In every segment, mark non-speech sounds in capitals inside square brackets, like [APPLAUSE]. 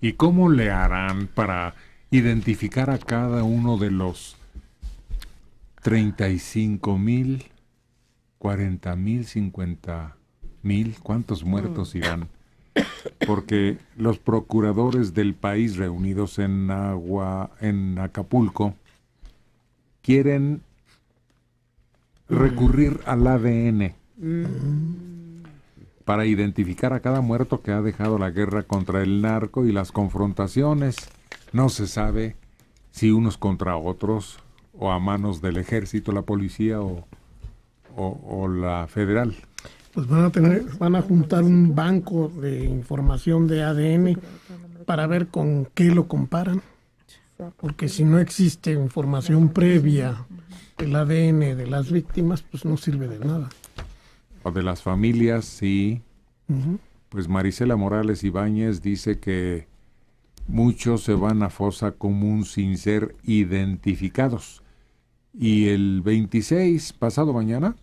¿Y cómo le harán para identificar a cada uno de los 35 mil, 40 mil, 50 mil? ¿Cuántos muertos irán? Porque los procuradores del país reunidos en Agua, en Acapulco, quieren recurrir al ADN para identificar a cada muerto que ha dejado la guerra contra el narco y las confrontaciones. No se sabe si unos contra otros o a manos del ejército, la policía o, la federal. Pues van a tener, van a juntar un banco de información de ADN para ver con qué lo comparan. Porque si no existe información previa del ADN de las víctimas, pues no sirve de nada de las familias, sí. Pues Marisela Morales Ibáñez dice que muchos se van a fosa común sin ser identificados. Y el 26, pasado mañana,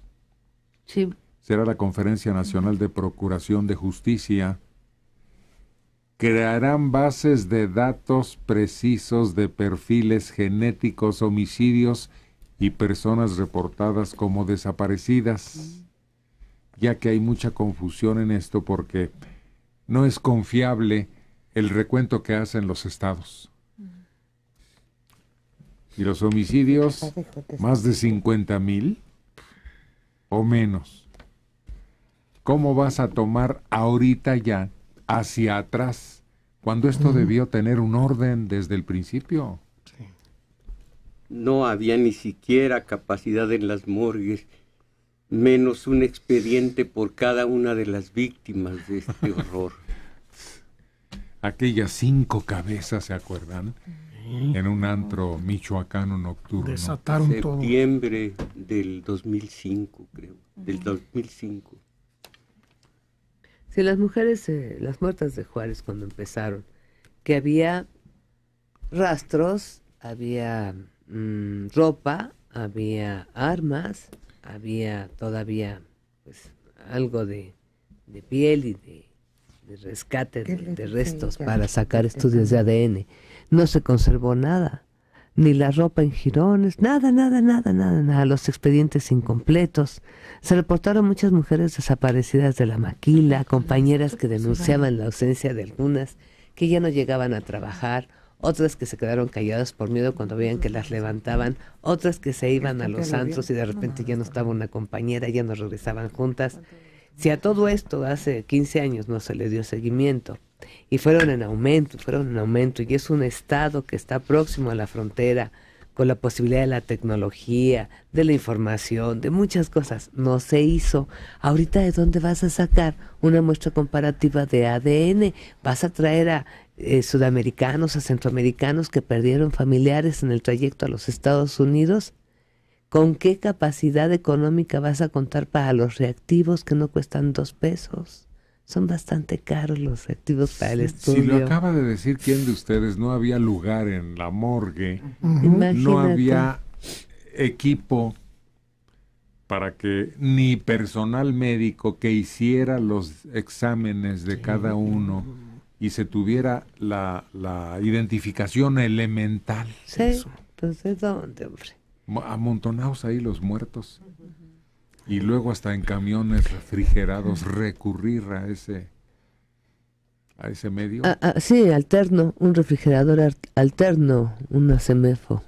sí. será la Conferencia Nacional de Procuración de Justicia. Crearán bases de datos precisos de perfiles genéticos, homicidios y personas reportadas como desaparecidas ya que hay mucha confusión en esto porque no es confiable el recuento que hacen los estados. Y los homicidios, más de 50 mil o menos. ¿Cómo vas a tomar ahorita ya hacia atrás cuando esto debió tener un orden desde el principio? No había ni siquiera capacidad en las morgues menos un expediente por cada una de las víctimas de este [LAUGHS] horror. Aquellas cinco cabezas, ¿se acuerdan? En un antro michoacano nocturno. Desataron Septiembre del 2005, creo. Del 2005. Sí, las mujeres, eh, las muertas de Juárez cuando empezaron, que había rastros, había mm, ropa, había armas, había todavía pues algo de, piel y de, rescate de, restos para sacar estudios de ADN. No se conservó nada, ni la ropa en jirones, nada, nada, nada, nada, nada, los expedientes incompletos. Se reportaron muchas mujeres desaparecidas de la maquila, compañeras que denunciaban la ausencia de algunas, que ya no llegaban a trabajar otras que se quedaron calladas por miedo cuando veían que las levantaban, otras que se iban a los antros y de repente ya no estaba una compañera, ya no regresaban juntas. Si a todo esto hace 15 años no se le dio seguimiento y fueron en aumento, fueron en aumento y es un estado que está próximo a la frontera con la posibilidad de la tecnología, de la información, de muchas cosas, no se hizo. Ahorita de dónde vas a sacar una muestra comparativa de ADN, vas a traer a eh, sudamericanos, a centroamericanos que perdieron familiares en el trayecto a los Estados Unidos? ¿Con qué capacidad económica vas a contar para los reactivos que no cuestan dos pesos? Son bastante caros los reactivos para el estudio. Si lo acaba de decir quién de ustedes, no había lugar en la morgue, no había equipo para que ni personal médico que hiciera los exámenes de cada uno y se tuviera la, la identificación elemental. Sí, pues de dónde, hombre. Amontonados ahí los muertos. Y luego hasta en camiones refrigerados recurrir a ese a ese medio. Ah, ah, sí, alterno, un refrigerador alterno, una semefo